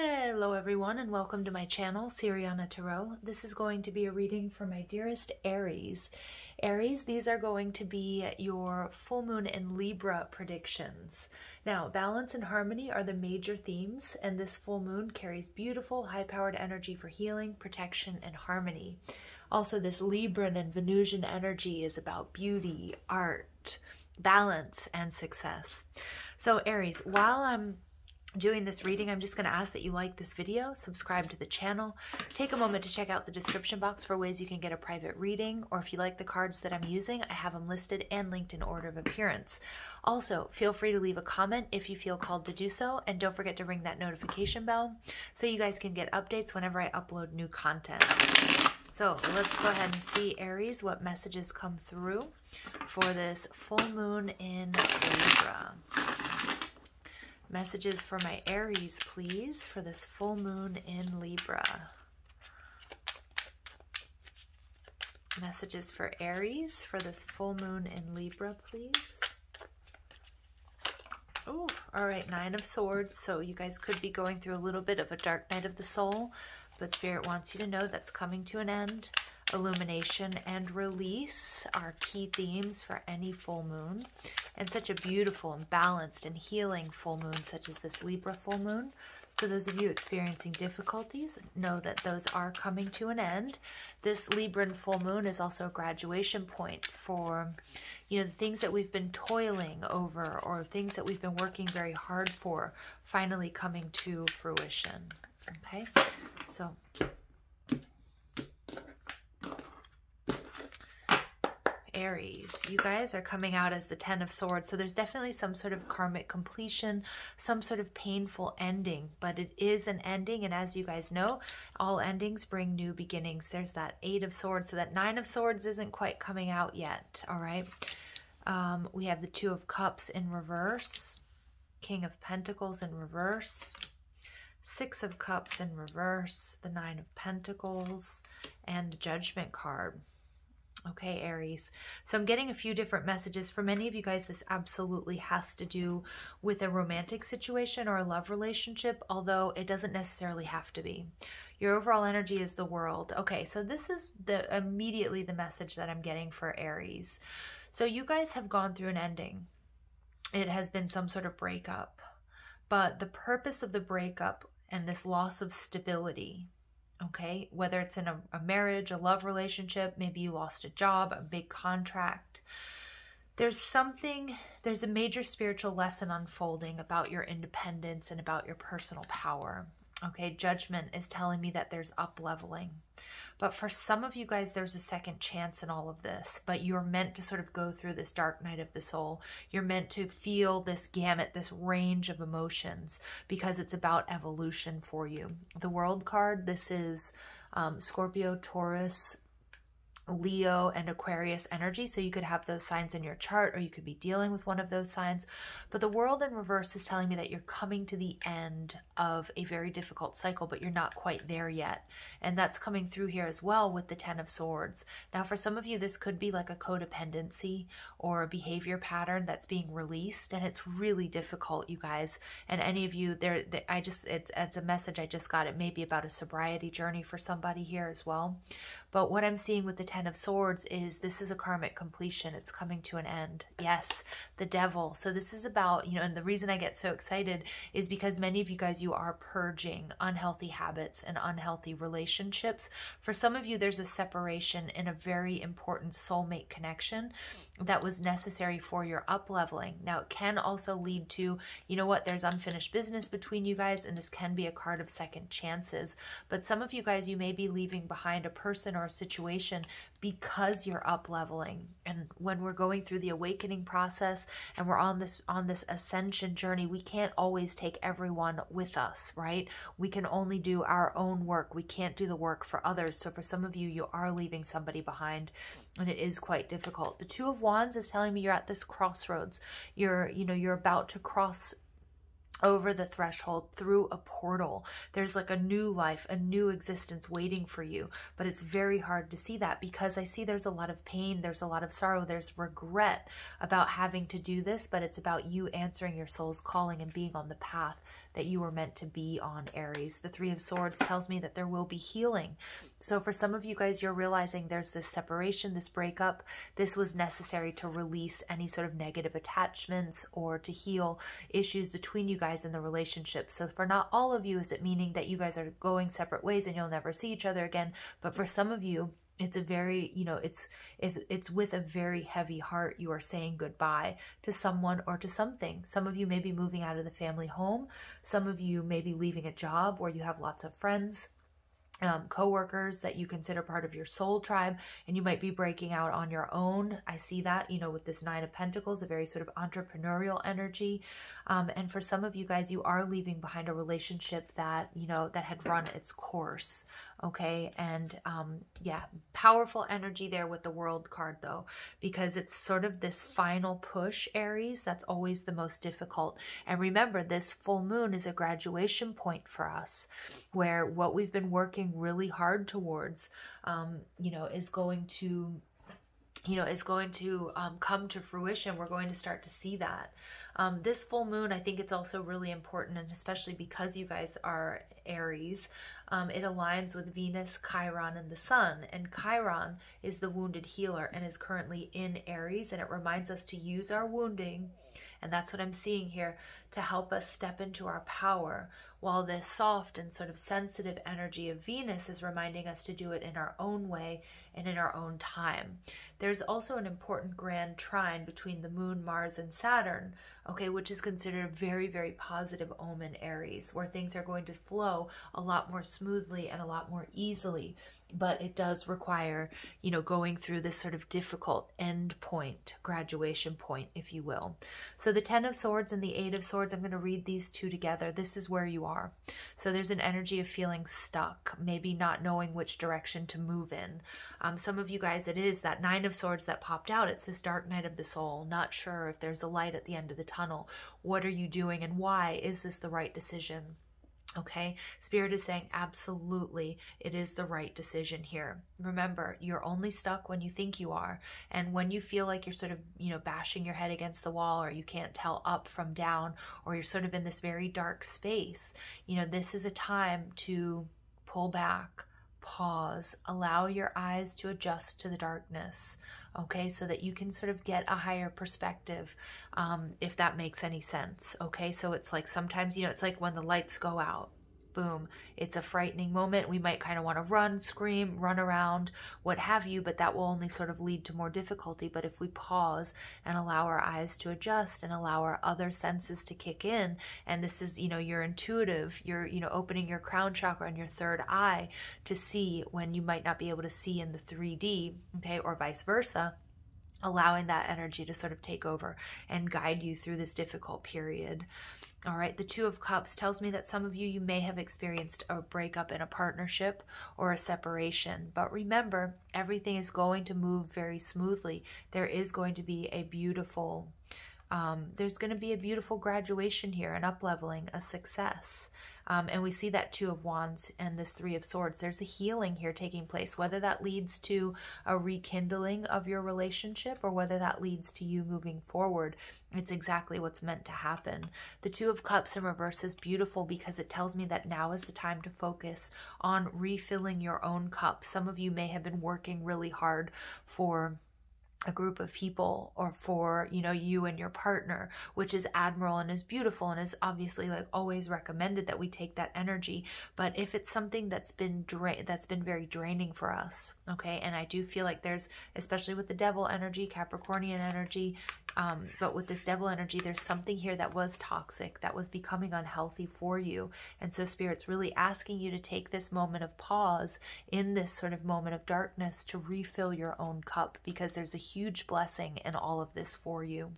Hello everyone and welcome to my channel, Siriana Tarot. This is going to be a reading for my dearest Aries. Aries, these are going to be your full moon and Libra predictions. Now, balance and harmony are the major themes and this full moon carries beautiful, high-powered energy for healing, protection, and harmony. Also, this Libran and Venusian energy is about beauty, art, balance, and success. So Aries, while I'm doing this reading, I'm just going to ask that you like this video, subscribe to the channel, take a moment to check out the description box for ways you can get a private reading, or if you like the cards that I'm using, I have them listed and linked in order of appearance. Also, feel free to leave a comment if you feel called to do so, and don't forget to ring that notification bell so you guys can get updates whenever I upload new content. So let's go ahead and see, Aries, what messages come through for this full moon in Libra. Messages for my Aries, please, for this full moon in Libra. Messages for Aries for this full moon in Libra, please. Oh, all right, Nine of Swords. So you guys could be going through a little bit of a dark night of the soul, but Spirit wants you to know that's coming to an end. Illumination and release are key themes for any full moon and such a beautiful and balanced and healing full moon such as this Libra full moon. So those of you experiencing difficulties know that those are coming to an end. This Libran full moon is also a graduation point for, you know, the things that we've been toiling over or things that we've been working very hard for finally coming to fruition. Okay, so Aries. You guys are coming out as the Ten of Swords, so there's definitely some sort of karmic completion, some sort of painful ending, but it is an ending, and as you guys know, all endings bring new beginnings. There's that Eight of Swords, so that Nine of Swords isn't quite coming out yet, all right? Um, we have the Two of Cups in reverse, King of Pentacles in reverse, Six of Cups in reverse, the Nine of Pentacles, and the Judgment card. Okay, Aries. So I'm getting a few different messages. For many of you guys, this absolutely has to do with a romantic situation or a love relationship, although it doesn't necessarily have to be. Your overall energy is the world. Okay, so this is the immediately the message that I'm getting for Aries. So you guys have gone through an ending. It has been some sort of breakup. But the purpose of the breakup and this loss of stability okay? Whether it's in a, a, marriage, a love relationship, maybe you lost a job, a big contract. There's something, there's a major spiritual lesson unfolding about your independence and about your personal power. Okay, judgment is telling me that there's up leveling. But for some of you guys, there's a second chance in all of this. But you're meant to sort of go through this dark night of the soul. You're meant to feel this gamut, this range of emotions, because it's about evolution for you. The World card, this is um, Scorpio, Taurus, Leo and Aquarius energy. So you could have those signs in your chart or you could be dealing with one of those signs. But the world in reverse is telling me that you're coming to the end of a very difficult cycle, but you're not quite there yet. And that's coming through here as well with the Ten of Swords. Now, for some of you, this could be like a codependency or a behavior pattern that's being released. And it's really difficult, you guys. And any of you there, I just, it's, it's a message I just got. It may be about a sobriety journey for somebody here as well. But what I'm seeing with the Ten of Swords is this is a karmic completion. It's coming to an end. Yes, the devil. So this is about, you know, and the reason I get so excited is because many of you guys, you are purging unhealthy habits and unhealthy relationships. For some of you, there's a separation in a very important soulmate connection that was necessary for your up leveling. Now, it can also lead to, you know what, there's unfinished business between you guys, and this can be a card of second chances. But some of you guys, you may be leaving behind a person or a situation because you're up leveling and when we're going through the awakening process and we're on this on this ascension journey we can't always take everyone with us right? We can only do our own work. We can't do the work for others. So for some of you you are leaving somebody behind and it is quite difficult. The two of wands is telling me you're at this crossroads. You're you know you're about to cross over the threshold through a portal. There's like a new life, a new existence waiting for you. But it's very hard to see that because I see there's a lot of pain, there's a lot of sorrow, there's regret about having to do this, but it's about you answering your soul's calling and being on the path that you were meant to be on, Aries. The Three of Swords tells me that there will be healing. So for some of you guys, you're realizing there's this separation, this breakup. This was necessary to release any sort of negative attachments or to heal issues between you guys in the relationship. So for not all of you, is it meaning that you guys are going separate ways and you'll never see each other again? But for some of you, it's a very you know it's it's it's with a very heavy heart you are saying goodbye to someone or to something. Some of you may be moving out of the family home. Some of you may be leaving a job where you have lots of friends um, co-workers that you consider part of your soul tribe and you might be breaking out on your own. I see that you know with this nine of pentacles a very sort of entrepreneurial energy. Um, and for some of you guys you are leaving behind a relationship that you know that had run its course okay? And um yeah powerful energy there with the world card though because it's sort of this final push aries that's always the most difficult. And remember this full moon is a graduation point for us where what we've been working really hard towards um you know is going to you know is going to um, come to fruition. We're going to start to see that. Um, this full moon, I think it's also really important, and especially because you guys are Aries, um, it aligns with Venus, Chiron, and the Sun. And Chiron is the wounded healer and is currently in Aries, and it reminds us to use our wounding, and that's what I'm seeing here, to help us step into our power, while this soft and sort of sensitive energy of Venus is reminding us to do it in our own way and in our own time. There's also an important grand trine between the moon, Mars, and Saturn, okay, which is considered a very, very positive omen Aries, where things are going to flow a lot more smoothly and a lot more easily. But it does require, you know, going through this sort of difficult end point, graduation point, if you will. So the Ten of Swords and the Eight of Swords, I'm going to read these two together. This is where you are. So there's an energy of feeling stuck, maybe not knowing which direction to move in. Um, some of you guys, it is that Nine of Swords that popped out. It's this dark night of the soul, not sure if there's a light at the end of the tunnel. What are you doing and why? Is this the right decision? Okay, Spirit is saying absolutely it is the right decision here. Remember, you're only stuck when you think you are. And when you feel like you're sort of, you know, bashing your head against the wall or you can't tell up from down or you're sort of in this very dark space, you know, this is a time to pull back, pause, allow your eyes to adjust to the darkness, okay, so that you can sort of get a higher perspective, um, if that makes any sense, okay? So it's like sometimes, you know, it's like when the lights go out, boom, it's a frightening moment. We might kind of want to run, scream, run around, what have you, but that will only sort of lead to more difficulty. But if we pause and allow our eyes to adjust and allow our other senses to kick in, and this is, you know, you're intuitive, you're, you know, opening your crown chakra and your third eye to see when you might not be able to see in the 3D, okay, or vice versa allowing that energy to sort of take over and guide you through this difficult period. All right, the Two of Cups tells me that some of you, you may have experienced a breakup in a partnership or a separation. But remember, everything is going to move very smoothly. There is going to be a beautiful, um, there's going to be a beautiful graduation here, an up leveling, a success. Um, and we see that Two of Wands and this Three of Swords. There's a healing here taking place, whether that leads to a rekindling of your relationship or whether that leads to you moving forward. It's exactly what's meant to happen. The Two of Cups in reverse is beautiful because it tells me that now is the time to focus on refilling your own cup. Some of you may have been working really hard for a group of people or for you know you and your partner which is admirable and is beautiful and is obviously like always recommended that we take that energy. But if it's something that's been dra- that's been very draining for us okay? And i do feel like there's especially with the devil energy capricornian energy um, but with this devil energy there's something here that was toxic that was becoming unhealthy for you. And so spirit's really asking you to take this moment of pause in this sort of moment of darkness to refill your own cup because there's a huge blessing in all of this for you.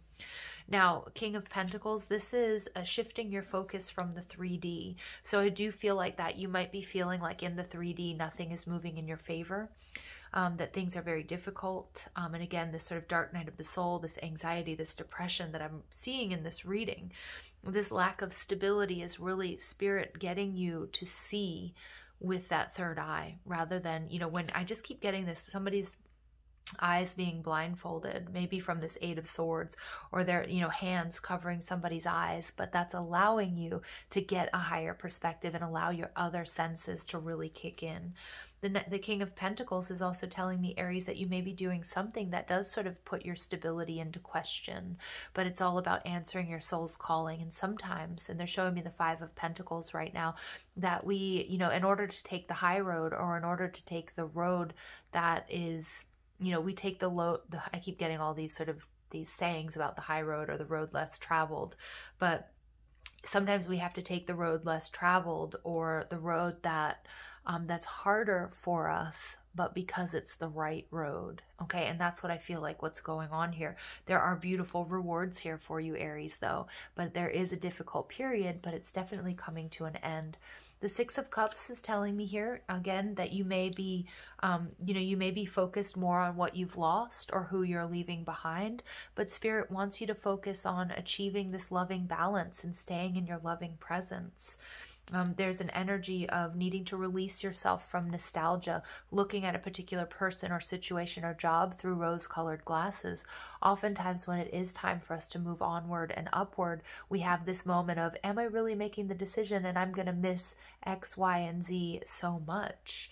Now, King of Pentacles, this is a shifting your focus from the 3D. So I do feel like that you might be feeling like in the 3D, nothing is moving in your favor. Um, that things are very difficult. Um, and again, this sort of dark night of the soul, this anxiety, this depression that I'm seeing in this reading, this lack of stability is really spirit getting you to see with that third eye rather than, you know, when I just keep getting this, somebody's eyes being blindfolded maybe from this eight of swords or their you know hands covering somebody's eyes but that's allowing you to get a higher perspective and allow your other senses to really kick in. The, the king of pentacles is also telling me aries that you may be doing something that does sort of put your stability into question but it's all about answering your soul's calling. And sometimes and they're showing me the five of pentacles right now that we you know in order to take the high road or in order to take the road that is you know, we take the low, the, I keep getting all these sort of these sayings about the high road or the road less traveled, but sometimes we have to take the road less traveled or the road that um, that's harder for us but because it's the right road okay? And that's what i feel like what's going on here. There are beautiful rewards here for you aries though but there is a difficult period but it's definitely coming to an end the Six of Cups is telling me here, again, that you may be, um, you know, you may be focused more on what you've lost or who you're leaving behind, but Spirit wants you to focus on achieving this loving balance and staying in your loving presence. Um, there's an energy of needing to release yourself from nostalgia, looking at a particular person or situation or job through rose colored glasses. Oftentimes, when it is time for us to move onward and upward, we have this moment of, Am I really making the decision? And I'm going to miss X, Y, and Z so much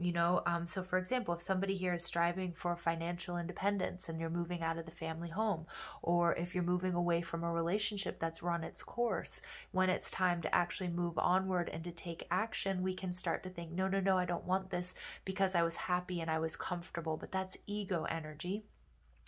you know um, so for example if somebody here is striving for financial independence and you're moving out of the family home or if you're moving away from a relationship that's run its course when it's time to actually move onward and to take action we can start to think no no no i don't want this because i was happy and i was comfortable but that's ego energy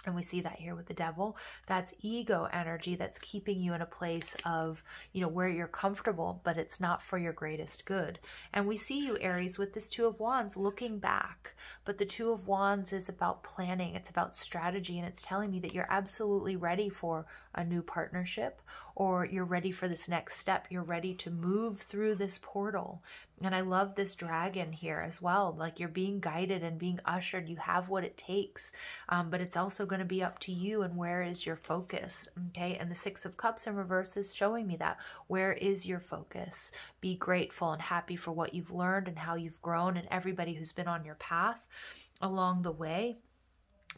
and we see that here with the devil. That's ego energy that's keeping you in a place of you know where you're comfortable but it's not for your greatest good. And we see you aries with this two of wands looking back. But the two of wands is about planning. It's about strategy. And it's telling me that you're absolutely ready for a new partnership or you're ready for this next step. You're ready to move through this portal. And I love this dragon here as well. Like you're being guided and being ushered. You have what it takes, um, but it's also going to be up to you and where is your focus. Okay. And the Six of Cups in reverse is showing me that. Where is your focus? Be grateful and happy for what you've learned and how you've grown and everybody who's been on your path along the way.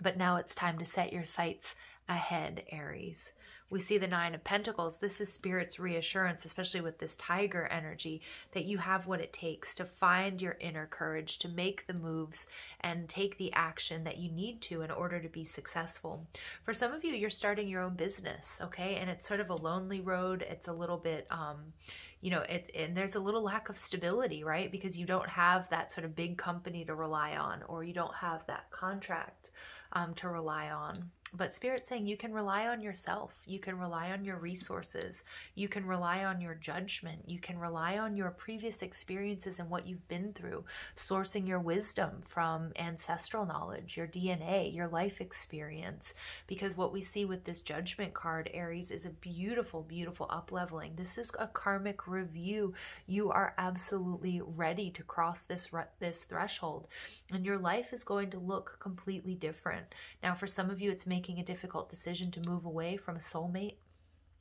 But now it's time to set your sights ahead, Aries. We see the Nine of Pentacles. This is Spirit's reassurance, especially with this Tiger energy, that you have what it takes to find your inner courage, to make the moves and take the action that you need to in order to be successful. For some of you, you're starting your own business, okay? And it's sort of a lonely road. It's a little bit, um, you know, it, and there's a little lack of stability, right? Because you don't have that sort of big company to rely on, or you don't have that contract um, to rely on. But Spirit saying you can rely on yourself. You can rely on your resources. You can rely on your judgment. You can rely on your previous experiences and what you've been through, sourcing your wisdom from ancestral knowledge, your DNA, your life experience. Because what we see with this judgment card, Aries, is a beautiful, beautiful up leveling. This is a karmic review. You are absolutely ready to cross this, this threshold, and your life is going to look completely different. Now, for some of you, it's making making a difficult decision to move away from a soulmate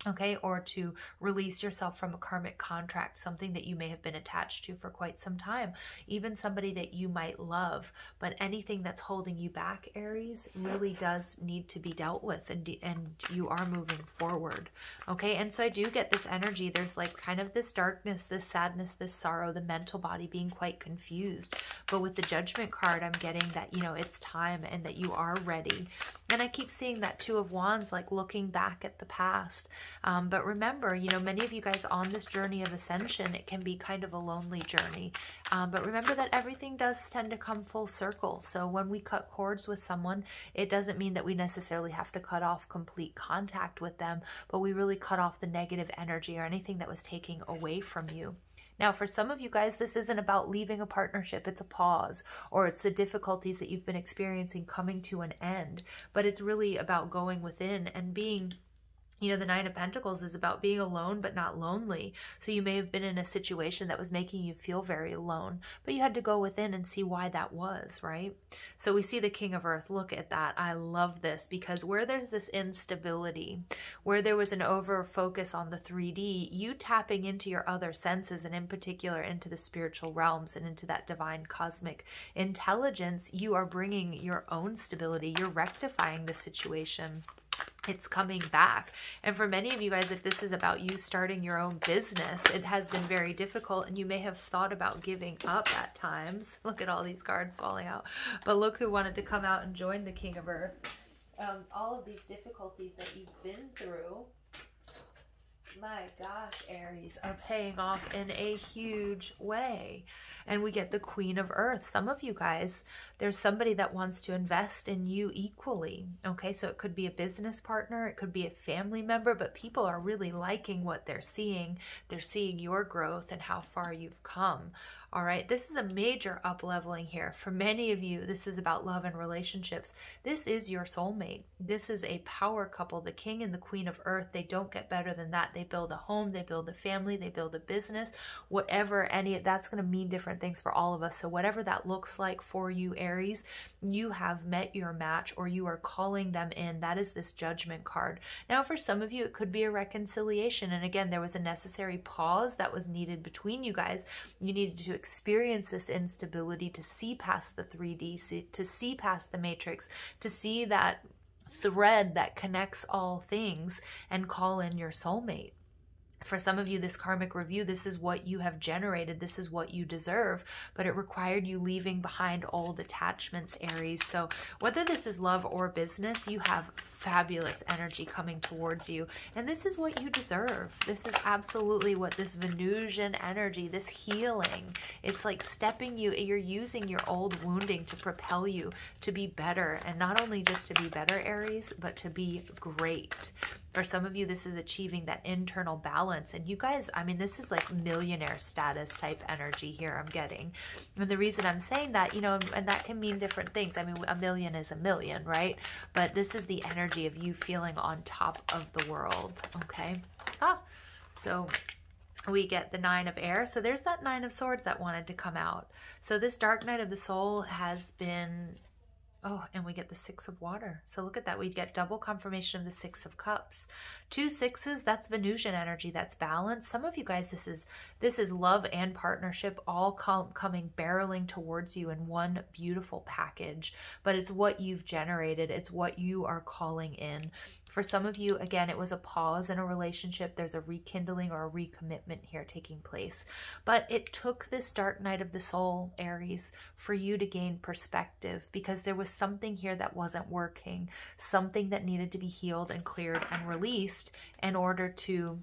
okay, or to release yourself from a karmic contract, something that you may have been attached to for quite some time, even somebody that you might love. But anything that's holding you back, Aries, really does need to be dealt with, and, and you are moving forward, okay? And so I do get this energy. There's like kind of this darkness, this sadness, this sorrow, the mental body being quite confused. But with the judgment card, I'm getting that, you know, it's time and that you are ready. And I keep seeing that Two of Wands, like looking back at the past. Um, but remember, you know, many of you guys on this journey of ascension, it can be kind of a lonely journey. Um, but remember that everything does tend to come full circle. So when we cut cords with someone, it doesn't mean that we necessarily have to cut off complete contact with them, but we really cut off the negative energy or anything that was taking away from you. Now, for some of you guys, this isn't about leaving a partnership. It's a pause, or it's the difficulties that you've been experiencing coming to an end. But it's really about going within and being you know, the Nine of Pentacles is about being alone but not lonely. So you may have been in a situation that was making you feel very alone, but you had to go within and see why that was, right? So we see the King of Earth. Look at that. I love this because where there's this instability, where there was an over focus on the 3D, you tapping into your other senses and in particular into the spiritual realms and into that divine cosmic intelligence, you are bringing your own stability. You're rectifying the situation it's coming back. And for many of you guys, if this is about you starting your own business, it has been very difficult and you may have thought about giving up at times. Look at all these cards falling out. But look who wanted to come out and join the King of Earth. Um, all of these difficulties that you've been through, my gosh, Aries, are paying off in a huge way and we get the queen of earth. Some of you guys, there's somebody that wants to invest in you equally. Okay, so it could be a business partner, it could be a family member, but people are really liking what they're seeing. They're seeing your growth and how far you've come. All right, this is a major up leveling here. For many of you, this is about love and relationships. This is your soulmate. This is a power couple, the king and the queen of earth. They don't get better than that. They build a home, they build a family, they build a business, whatever any that's going to mean different things for all of us. So whatever that looks like for you, Aries, you have met your match or you are calling them in. That is this judgment card. Now, for some of you, it could be a reconciliation. And again, there was a necessary pause that was needed between you guys. You needed to experience this instability, to see past the 3D, to see past the matrix, to see that thread that connects all things and call in your soulmate for some of you, this karmic review, this is what you have generated. This is what you deserve. But it required you leaving behind old attachments, Aries. So whether this is love or business, you have fabulous energy coming towards you. And this is what you deserve. This is absolutely what this Venusian energy, this healing, it's like stepping you, you're using your old wounding to propel you to be better. And not only just to be better, Aries, but to be great. For some of you, this is achieving that internal balance. And you guys, I mean, this is like millionaire status type energy here I'm getting. And the reason I'm saying that, you know, and that can mean different things. I mean, a million is a million, right? But this is the energy of you feeling on top of the world, okay? Ah, so we get the nine of air. So there's that nine of swords that wanted to come out. So this dark night of the soul has been Oh, and we get the six of water. So look at that. We get double confirmation of the six of cups. Two sixes, that's Venusian energy. That's balance. Some of you guys, this is this is love and partnership all com coming barreling towards you in one beautiful package. But it's what you've generated. It's what you are calling in. For some of you, again, it was a pause in a relationship. There's a rekindling or a recommitment here taking place. But it took this dark night of the soul, Aries, for you to gain perspective because there was something here that wasn't working, something that needed to be healed and cleared and released in order to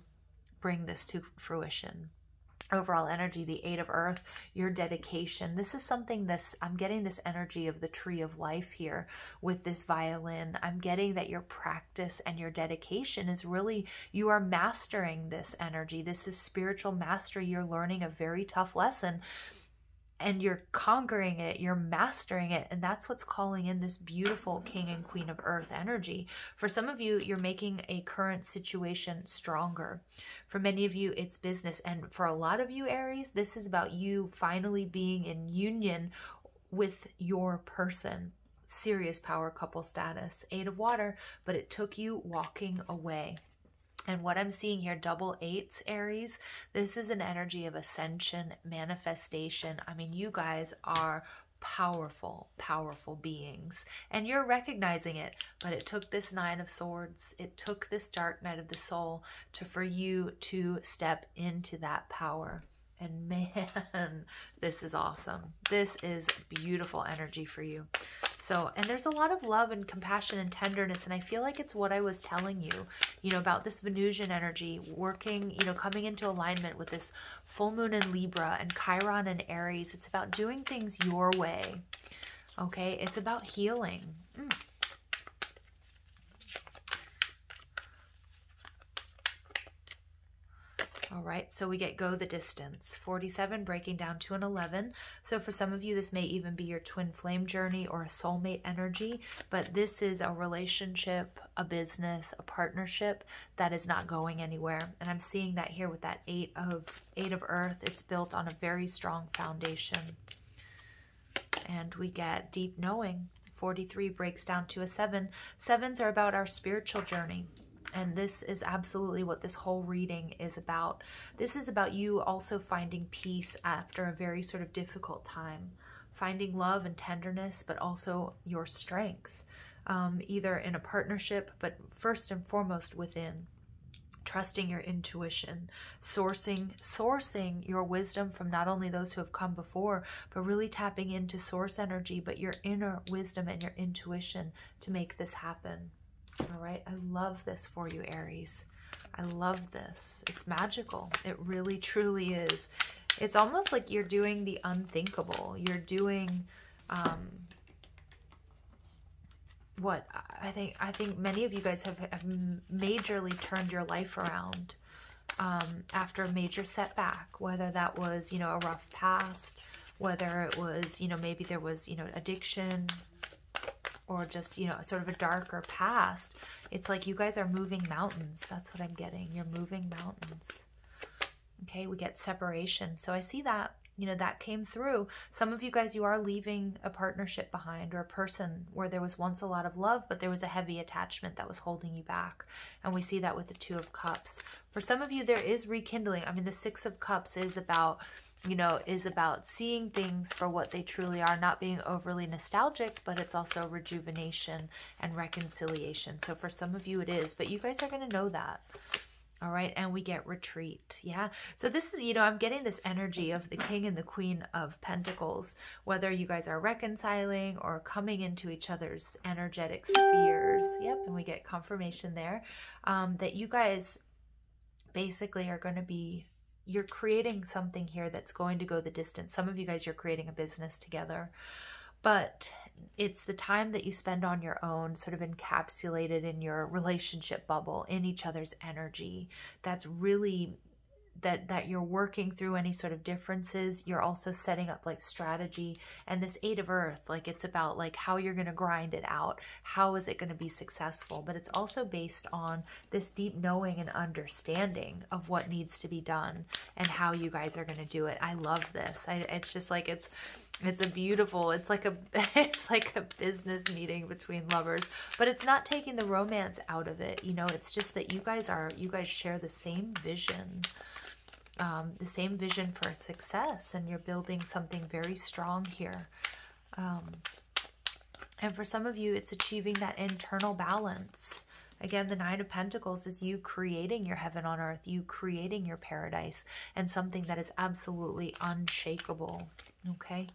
bring this to fruition overall energy, the eight of earth, your dedication. This is something this, I'm getting this energy of the tree of life here with this violin. I'm getting that your practice and your dedication is really, you are mastering this energy. This is spiritual mastery. You're learning a very tough lesson and you're conquering it, you're mastering it, and that's what's calling in this beautiful king and queen of earth energy. For some of you, you're making a current situation stronger. For many of you, it's business. And for a lot of you, Aries, this is about you finally being in union with your person. Serious power couple status, eight of water, but it took you walking away. And what I'm seeing here, double eights, Aries, this is an energy of ascension, manifestation. I mean, you guys are powerful, powerful beings. And you're recognizing it. But it took this Nine of Swords, it took this Dark Night of the Soul to for you to step into that power. And man, this is awesome. This is beautiful energy for you. So, and there's a lot of love and compassion and tenderness. And I feel like it's what I was telling you, you know, about this Venusian energy working, you know, coming into alignment with this full moon in Libra and Chiron and Aries. It's about doing things your way. Okay. It's about healing. Mm. All right, so we get go the distance. 47 breaking down to an 11. So for some of you, this may even be your twin flame journey or a soulmate energy, but this is a relationship, a business, a partnership that is not going anywhere. And I'm seeing that here with that eight of eight of earth. It's built on a very strong foundation. And we get deep knowing. 43 breaks down to a seven. Sevens are about our spiritual journey. And this is absolutely what this whole reading is about. This is about you also finding peace after a very sort of difficult time, finding love and tenderness, but also your strength, um, either in a partnership, but first and foremost within trusting your intuition, sourcing sourcing your wisdom from not only those who have come before, but really tapping into source energy, but your inner wisdom and your intuition to make this happen. All right, I love this for you, Aries. I love this. It's magical. It really, truly is. It's almost like you're doing the unthinkable. You're doing um, what I think. I think many of you guys have, have majorly turned your life around um, after a major setback, whether that was, you know, a rough past, whether it was, you know, maybe there was, you know, addiction, or just, you know, sort of a darker past, it's like you guys are moving mountains. That's what I'm getting. You're moving mountains. Okay, we get separation. So I see that, you know, that came through. Some of you guys, you are leaving a partnership behind or a person where there was once a lot of love, but there was a heavy attachment that was holding you back. And we see that with the Two of Cups. For some of you, there is rekindling. I mean, the Six of Cups is about you know, is about seeing things for what they truly are, not being overly nostalgic, but it's also rejuvenation and reconciliation. So for some of you it is, but you guys are going to know that. All right, and we get retreat. Yeah. So this is, you know, I'm getting this energy of the king and the queen of pentacles, whether you guys are reconciling or coming into each other's energetic spheres. Yep. And we get confirmation there um, that you guys basically are going to be you're creating something here that's going to go the distance. Some of you guys, you're creating a business together, but it's the time that you spend on your own, sort of encapsulated in your relationship bubble, in each other's energy. That's really that that you're working through any sort of differences you're also setting up like strategy and this eight of earth like it's about like how you're going to grind it out how is it going to be successful but it's also based on this deep knowing and understanding of what needs to be done and how you guys are going to do it. I love this. I, it's just like it's it's a beautiful it's like a it's like a business meeting between lovers but it's not taking the romance out of it you know? It's just that you guys are you guys share the same vision um, the same vision for success and you're building something very strong here. Um, and for some of you, it's achieving that internal balance. Again, the Nine of Pentacles is you creating your heaven on earth, you creating your paradise, and something that is absolutely unshakable. Okay?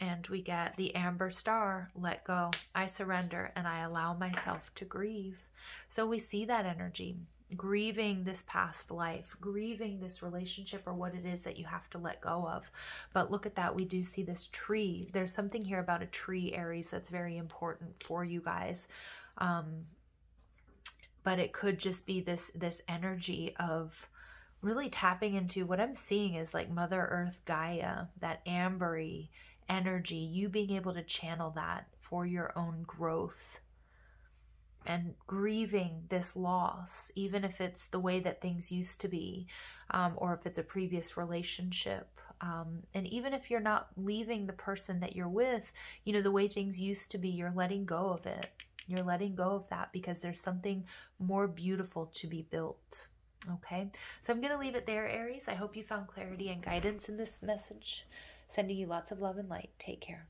And we get the Amber Star, let go. I surrender and I allow myself to grieve. So we see that energy grieving this past life, grieving this relationship or what it is that you have to let go of. But look at that. We do see this tree. There's something here about a tree, Aries, that's very important for you guys. Um, but it could just be this this energy of really tapping into what I'm seeing is like Mother Earth Gaia, that ambery energy, you being able to channel that for your own growth and grieving this loss, even if it's the way that things used to be, um, or if it's a previous relationship. Um, and even if you're not leaving the person that you're with, you know, the way things used to be, you're letting go of it. You're letting go of that because there's something more beautiful to be built. Okay, so I'm going to leave it there, Aries. I hope you found clarity and guidance in this message. Sending you lots of love and light. Take care.